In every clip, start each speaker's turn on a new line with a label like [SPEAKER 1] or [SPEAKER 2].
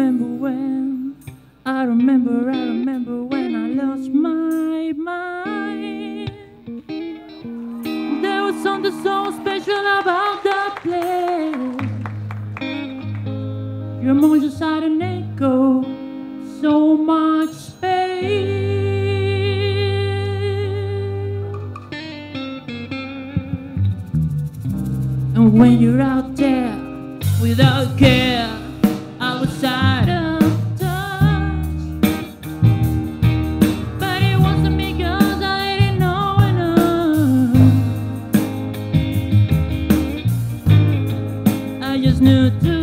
[SPEAKER 1] I remember, I remember when I lost my mind. There was something so special about that place. Your emotions had an echo, so much space. And when you're out there without care. new to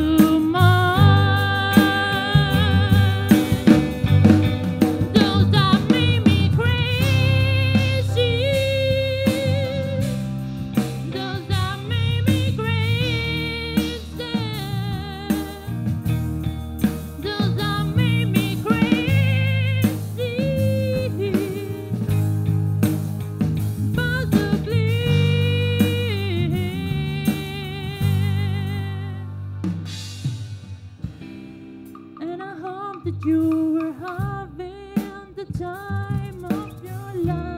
[SPEAKER 1] that you were having the time of your life.